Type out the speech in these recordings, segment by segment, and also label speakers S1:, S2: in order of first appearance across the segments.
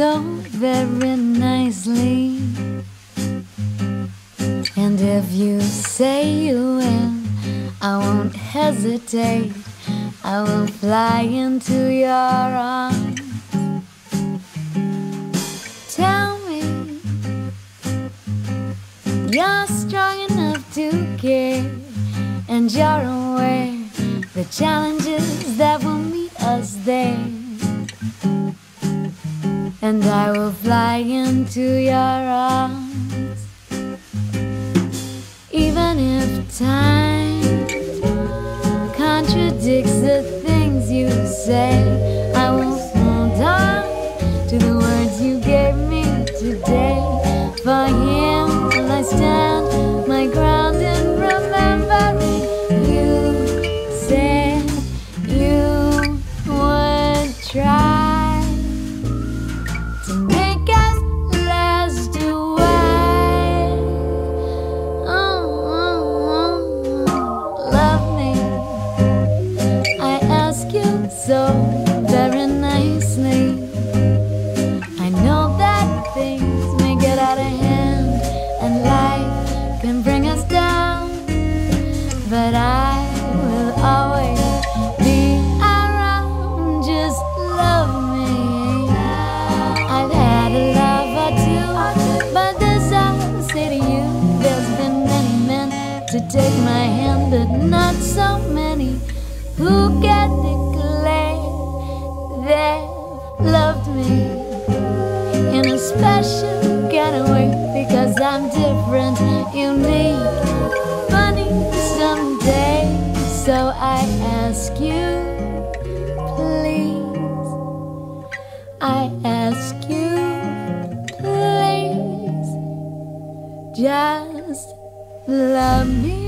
S1: so very nicely. And if you say you will, I won't hesitate. I will fly into your arms. Tell me you're strong enough to care, and you're aware the challenges that will meet us there. And I will fly into your arms, even if time to take my hand, but not so many who can declare they loved me in a special kind of way because I'm different, unique, funny someday. So I ask you, please, I ask you, please, just love me.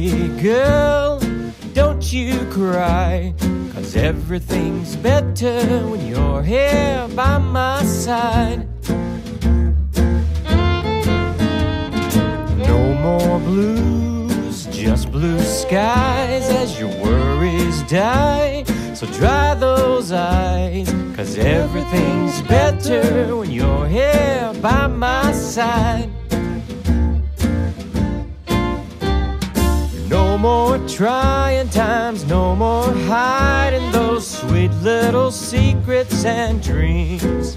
S2: Girl, don't you cry. Cause everything's better when you're here by my side. No more blues, just blue skies as your worries die. So dry those eyes, cause everything's better when you're here by my side. Trying times, no more hiding those sweet little secrets and dreams.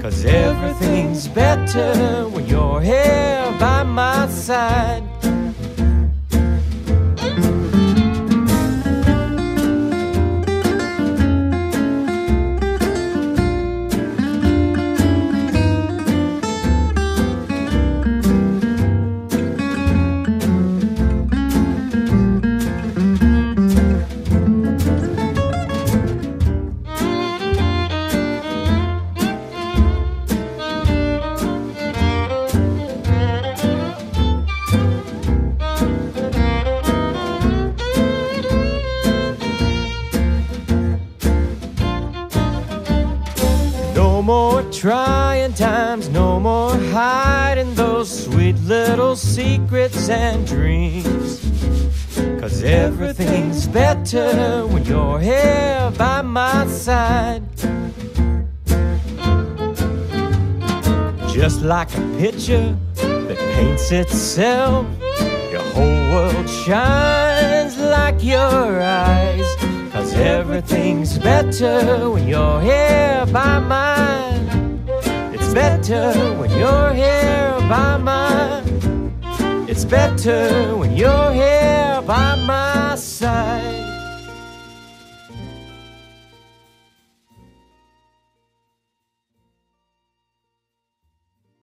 S2: Cause everything's better when you're here by my side. Trying times, no more hiding those sweet little secrets and dreams. Cause everything's better when you're here by my side. Just like a picture that paints itself, your whole world shines like your eyes. Cause everything's better when you're here by mine. Better when you're here by mine. It's better when you're here by my side.